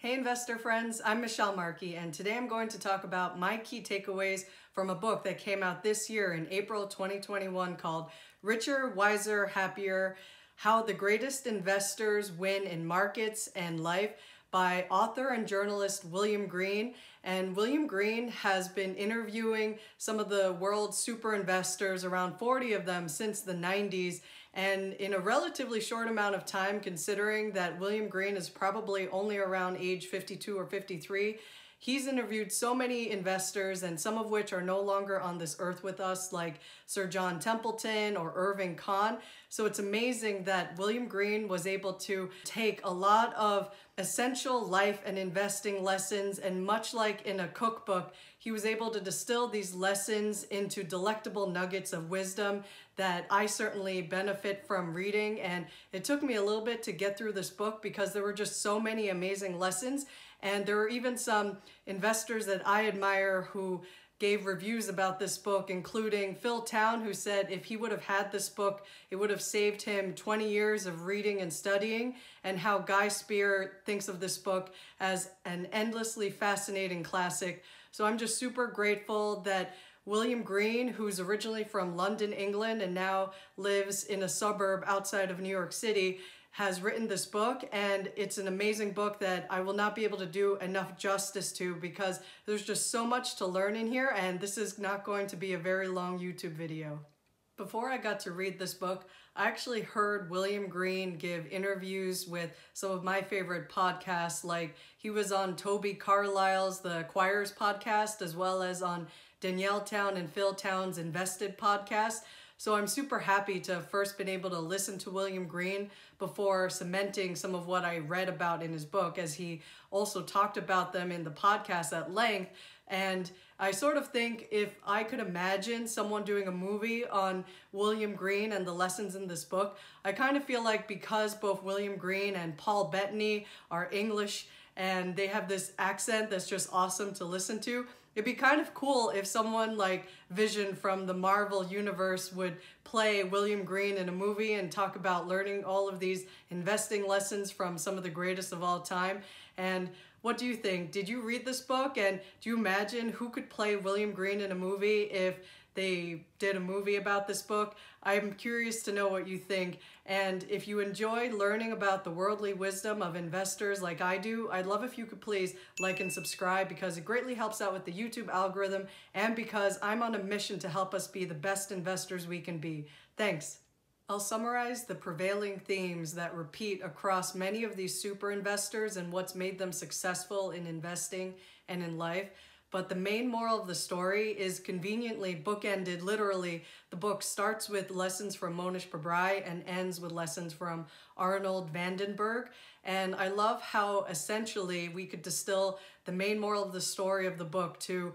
Hey investor friends, I'm Michelle Marki and today I'm going to talk about my key takeaways from a book that came out this year in April 2021 called Richer, Wiser, Happier, How the Greatest Investors Win in Markets and Life by author and journalist William Green. And William Green has been interviewing some of the world's super investors, around 40 of them since the 90s, and in a relatively short amount of time, considering that William Green is probably only around age 52 or 53, he's interviewed so many investors and some of which are no longer on this earth with us like Sir John Templeton or Irving Kahn. So it's amazing that William Green was able to take a lot of essential life and investing lessons and much like in a cookbook, he was able to distill these lessons into delectable nuggets of wisdom that I certainly benefit from reading and it took me a little bit to get through this book because there were just so many amazing lessons and there are even some investors that I admire who gave reviews about this book, including Phil Town, who said if he would have had this book, it would have saved him 20 years of reading and studying, and how Guy Spier thinks of this book as an endlessly fascinating classic. So I'm just super grateful that William Green, who's originally from London, England, and now lives in a suburb outside of New York City, has written this book and it's an amazing book that I will not be able to do enough justice to because there's just so much to learn in here and this is not going to be a very long YouTube video. Before I got to read this book, I actually heard William Green give interviews with some of my favorite podcasts, like he was on Toby Carlisle's The Acquirers podcast, as well as on Danielle Town and Phil Town's Invested podcast. So I'm super happy to have first been able to listen to William Green before cementing some of what I read about in his book, as he also talked about them in the podcast at length. And I sort of think if I could imagine someone doing a movie on William Green and the lessons in this book, I kind of feel like because both William Green and Paul Bettany are English and they have this accent that's just awesome to listen to, It'd be kind of cool if someone like Vision from the Marvel Universe would play William Green in a movie and talk about learning all of these investing lessons from some of the greatest of all time. And what do you think? Did you read this book and do you imagine who could play William Green in a movie if they did a movie about this book. I'm curious to know what you think. And if you enjoy learning about the worldly wisdom of investors like I do, I'd love if you could please like and subscribe because it greatly helps out with the YouTube algorithm and because I'm on a mission to help us be the best investors we can be. Thanks. I'll summarize the prevailing themes that repeat across many of these super investors and what's made them successful in investing and in life. But the main moral of the story is conveniently bookended. Literally, the book starts with lessons from Mohnish Pabrai and ends with lessons from Arnold Van Den Berg. And I love how essentially we could distill the main moral of the story of the book to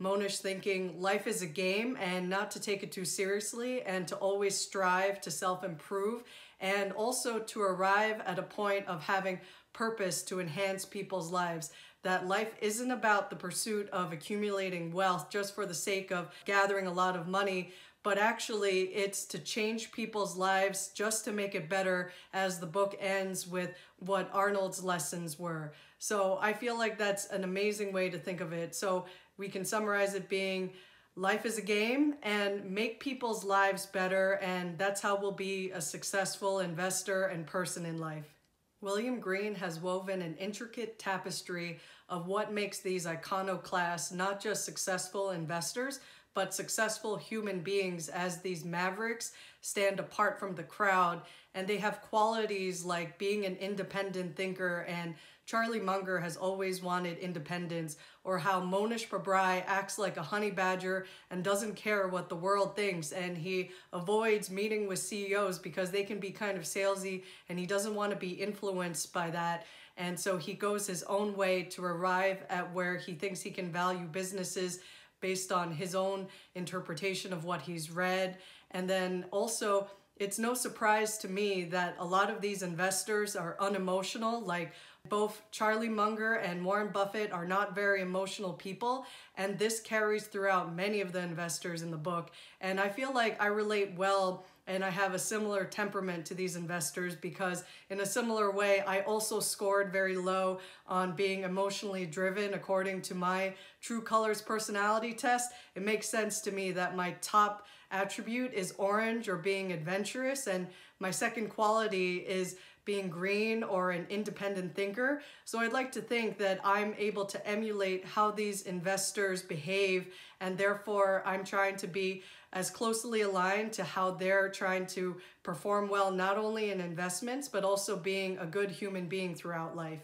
Mohnish thinking life is a game and not to take it too seriously and to always strive to self-improve and also to arrive at a point of having purpose to enhance people's lives that life isn't about the pursuit of accumulating wealth just for the sake of gathering a lot of money, but actually it's to change people's lives just to make it better as the book ends with what Arnold's lessons were. So I feel like that's an amazing way to think of it. So we can summarize it being life is a game and make people's lives better and that's how we'll be a successful investor and person in life. William Green has woven an intricate tapestry of what makes these iconoclasts not just successful investors, but successful human beings as these mavericks stand apart from the crowd. And they have qualities like being an independent thinker and Charlie Munger has always wanted independence or how Mohnish Pabrai acts like a honey badger and doesn't care what the world thinks and he avoids meeting with CEOs because they can be kind of salesy and he doesn't want to be influenced by that and so he goes his own way to arrive at where he thinks he can value businesses based on his own interpretation of what he's read. And then also, it's no surprise to me that a lot of these investors are unemotional, like both Charlie Munger and Warren Buffett are not very emotional people, and this carries throughout many of the investors in the book. And I feel like I relate well and I have a similar temperament to these investors because in a similar way, I also scored very low on being emotionally driven according to my True Colors personality test. It makes sense to me that my top attribute is orange or being adventurous and my second quality is being green or an independent thinker. So I'd like to think that I'm able to emulate how these investors behave and therefore I'm trying to be as closely aligned to how they're trying to perform well, not only in investments, but also being a good human being throughout life.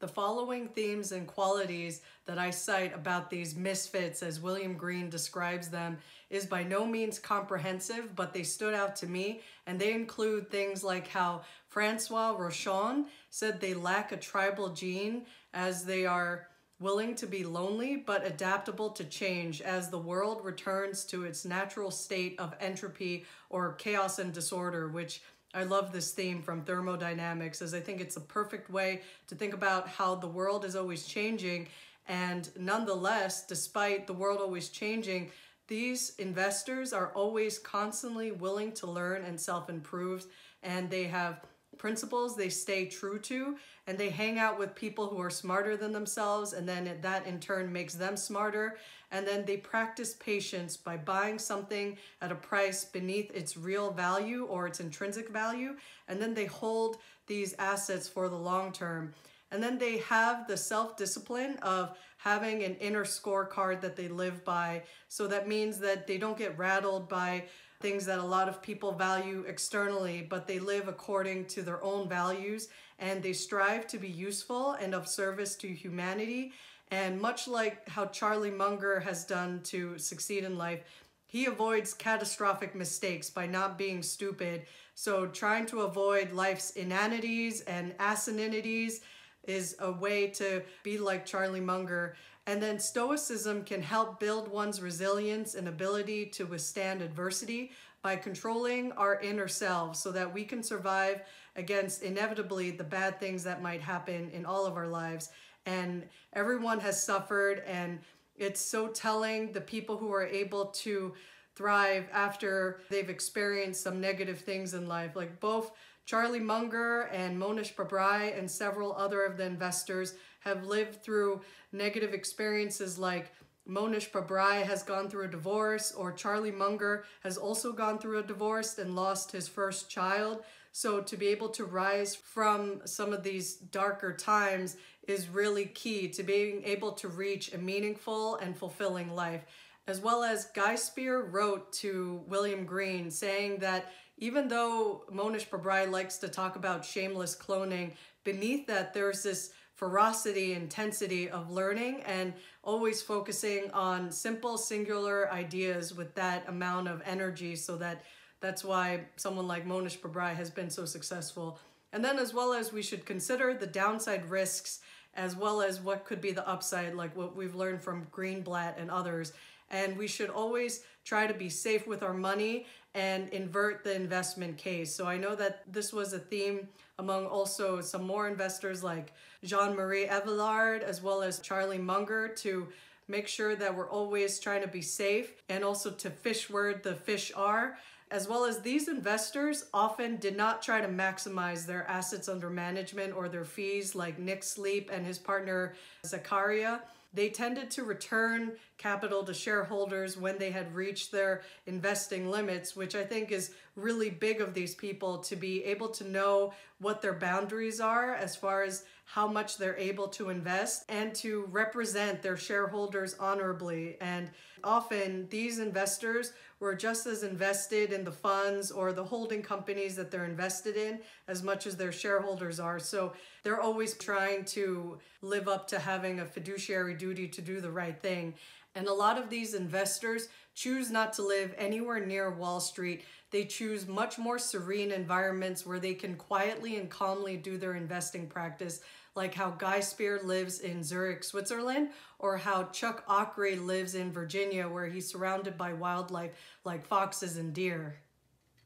The following themes and qualities that I cite about these misfits, as William Green describes them, is by no means comprehensive, but they stood out to me, and they include things like how Francois Rochon said they lack a tribal gene as they are willing to be lonely but adaptable to change as the world returns to its natural state of entropy or chaos and disorder, which I love this theme from thermodynamics as I think it's a perfect way to think about how the world is always changing. And nonetheless, despite the world always changing, these investors are always constantly willing to learn and self-improve and they have principles they stay true to and they hang out with people who are smarter than themselves and then that in turn makes them smarter. And then they practice patience by buying something at a price beneath its real value or its intrinsic value and then they hold these assets for the long term. And then they have the self-discipline of having an inner scorecard that they live by. So that means that they don't get rattled by things that a lot of people value externally, but they live according to their own values and they strive to be useful and of service to humanity. And much like how Charlie Munger has done to succeed in life, he avoids catastrophic mistakes by not being stupid. So trying to avoid life's inanities and asininities is a way to be like Charlie Munger. And then Stoicism can help build one's resilience and ability to withstand adversity by controlling our inner selves so that we can survive against inevitably the bad things that might happen in all of our lives. And everyone has suffered, and it's so telling the people who are able to thrive after they've experienced some negative things in life. Like both Charlie Munger and Mohnish Pabrai and several other of the investors have lived through negative experiences like Mohnish Pabrai has gone through a divorce or Charlie Munger has also gone through a divorce and lost his first child. So to be able to rise from some of these darker times is really key to being able to reach a meaningful and fulfilling life. As well as Guy Spier wrote to William Green saying that even though Mohnish Pabrai likes to talk about shameless cloning, beneath that there's this ferocity, intensity of learning and always focusing on simple singular ideas with that amount of energy so that that's why someone like Mohnish Pabrai has been so successful. And then as well as we should consider the downside risks as well as what could be the upside like what we've learned from Greenblatt and others. And we should always try to be safe with our money and invert the investment case. So I know that this was a theme among also some more investors like Jean-Marie Eveillard as well as Charlie Munger to make sure that we're always trying to be safe and also to fish where the fish are as well as these investors often did not try to maximize their assets under management or their fees like Nick Sleep and his partner Zakaria. They tended to return capital to shareholders when they had reached their investing limits, which I think is really big of these people to be able to know what their boundaries are as far as how much they're able to invest and to represent their shareholders honorably. And often these investors were just as invested in the funds or the holding companies that they're invested in as much as their shareholders are. So they're always trying to live up to having a fiduciary duty to do the right thing. And a lot of these investors choose not to live anywhere near Wall Street. They choose much more serene environments where they can quietly and calmly do their investing practice like how Guy Spier lives in Zurich, Switzerland, or how Chuck Akre lives in Virginia, where he's surrounded by wildlife like foxes and deer.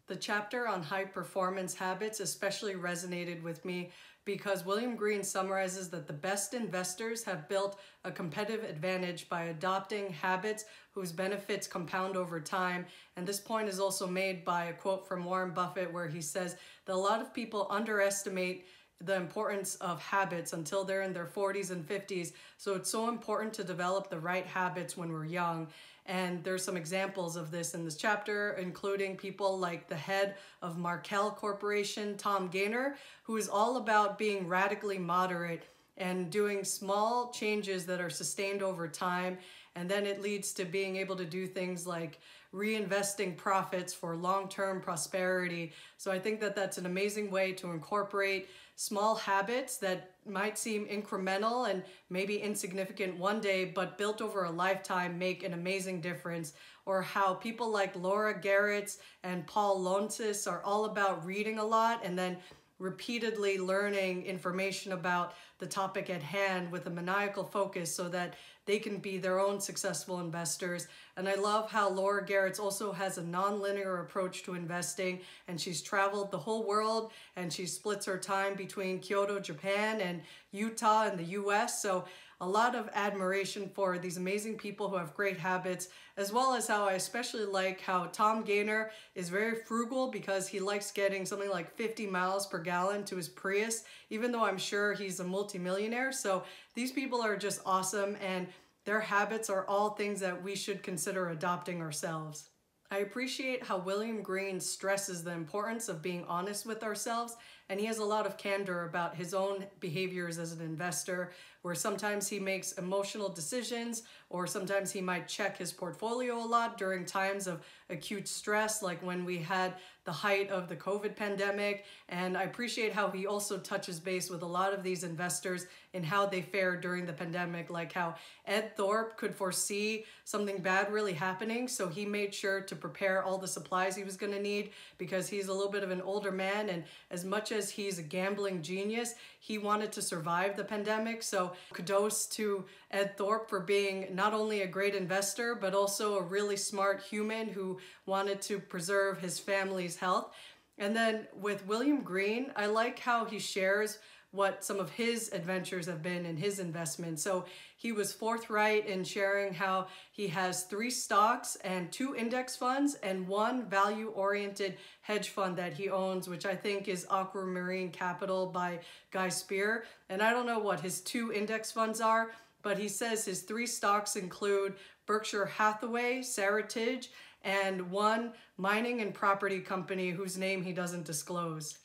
The chapter on high performance habits especially resonated with me because William Green summarizes that the best investors have built a competitive advantage by adopting habits whose benefits compound over time. And this point is also made by a quote from Warren Buffett where he says that a lot of people underestimate the importance of habits until they're in their 40s and 50s. So it's so important to develop the right habits when we're young. And there's some examples of this in this chapter, including people like the head of Markel Corporation, Tom Gayner, who is all about being radically moderate and doing small changes that are sustained over time. And then it leads to being able to do things like reinvesting profits for long-term prosperity. So I think that that's an amazing way to incorporate small habits that might seem incremental and maybe insignificant one day, but built over a lifetime make an amazing difference. Or how people like Laura Geritz and Paul Lountzis are all about reading a lot and then repeatedly learning information about the topic at hand with a maniacal focus so that they can be their own successful investors. And I love how Laura Geritz also has a non-linear approach to investing and she's traveled the whole world and she splits her time between Kyoto, Japan and Utah in the US. So a lot of admiration for these amazing people who have great habits, as well as how I especially like how Tom Gayner is very frugal because he likes getting something like 50 miles per gallon to his Prius, even though I'm sure he's a multimillionaire. So these people are just awesome and their habits are all things that we should consider adopting ourselves. I appreciate how William Green stresses the importance of being honest with ourselves, and he has a lot of candor about his own behaviors as an investor, where sometimes he makes emotional decisions, or sometimes he might check his portfolio a lot during times of acute stress, like when we had the height of the COVID pandemic. And I appreciate how he also touches base with a lot of these investors in how they fared during the pandemic, like how Ed Thorp could foresee something bad really happening. So he made sure to prepare all the supplies he was going to need because he's a little bit of an older man. And as much as he's a gambling genius, he wanted to survive the pandemic. So kudos to Ed Thorp for being not only a great investor, but also a really smart human who wanted to preserve his family's health. And then with William Green, I like how he shares what some of his adventures have been in his investment. So he was forthright in sharing how he has three stocks and two index funds and one value oriented hedge fund that he owns, which I think is Aquamarine Capital by Guy Spier. And I don't know what his two index funds are, but he says his three stocks include Berkshire Hathaway, Seritage, and one mining and property company whose name he doesn't disclose.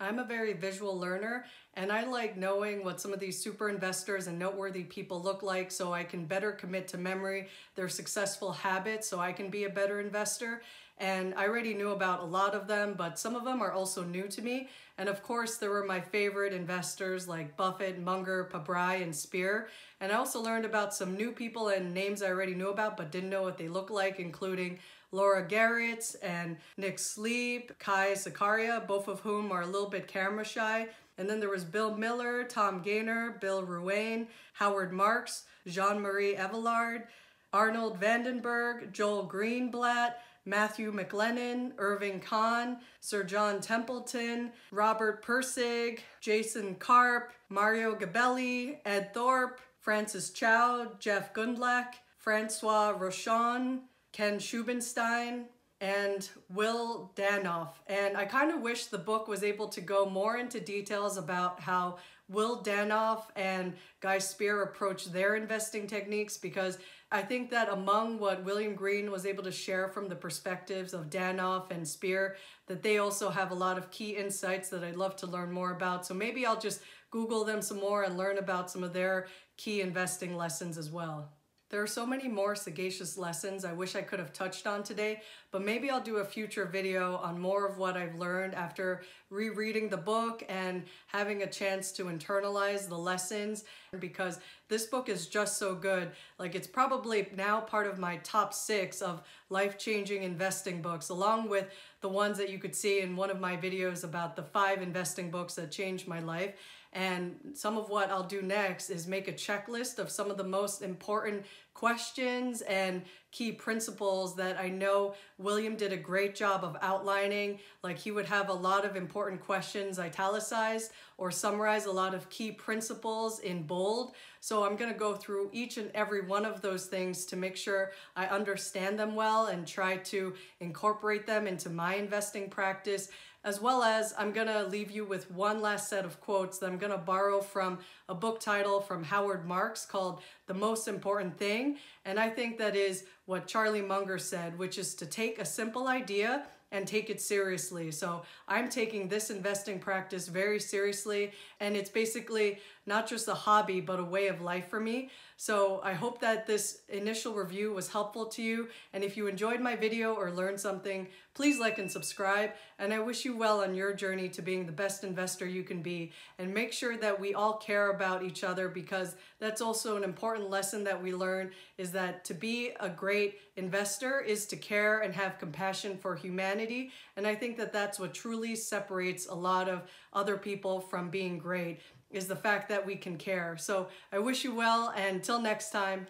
I'm a very visual learner and I like knowing what some of these super investors and noteworthy people look like so I can better commit to memory their successful habits so I can be a better investor. And I already knew about a lot of them, but some of them are also new to me. And of course, there were my favorite investors like Buffett, Munger, Pabrai, and Spier. And I also learned about some new people and names I already knew about but didn't know what they look like, including Laura Geritz and Nick Sleep, Qais Zakaria, both of whom are a little bit camera shy. And then there was Bill Miller, Tom Gayner, Bill Ruane, Howard Marks, Jean-Marie Eveillard, Arnold Van Den Berg, Joel Greenblatt, Matthew McLennan, Irving Kahn, Sir John Templeton, Robert Pirsig, Jason Karp, Mario Gabelli, Ed Thorp, Francis Chou, Jeff Gundlach, Francois Rochon, Ken Shubin Stein, and Will Danoff. And I kind of wish the book was able to go more into details about how Will Danoff and Guy Spier approach their investing techniques because I think that among what William Green was able to share from the perspectives of Danoff and Spier, that they also have a lot of key insights that I'd love to learn more about. So maybe I'll just Google them some more and learn about some of their key investing lessons as well. There are so many more sagacious lessons I wish I could have touched on today, but maybe I'll do a future video on more of what I've learned after rereading the book and having a chance to internalize the lessons because this book is just so good. Like it's probably now part of my top six of life-changing investing books, along with the ones that you could see in one of my videos about the five investing books that changed my life. And some of what I'll do next is make a checklist of some of the most important questions and key principles that I know William did a great job of outlining. Like he would have a lot of important questions italicized or summarize a lot of key principles in bold. So I'm to go through each and every one of those things to make sure I understand them well and try to incorporate them into my investing practice as well as I'm going to leave you with one last set of quotes that I'm going to borrow from a book title from Howard Marks called The Most Important Thing. And I think that is what Charlie Munger said, which is to take a simple idea and take it seriously. So I'm taking this investing practice very seriously, and it's basically not just a hobby, but a way of life for me. So I hope that this initial review was helpful to you. And if you enjoyed my video or learned something, please like and subscribe. And I wish you well on your journey to being the best investor you can be. And make sure that we all care about each other because that's also an important lesson that we learn is that to be a great investor is to care and have compassion for humanity. And I think that that's what truly separates a lot of other people from being great is the fact that we can care. So I wish you well and until next time.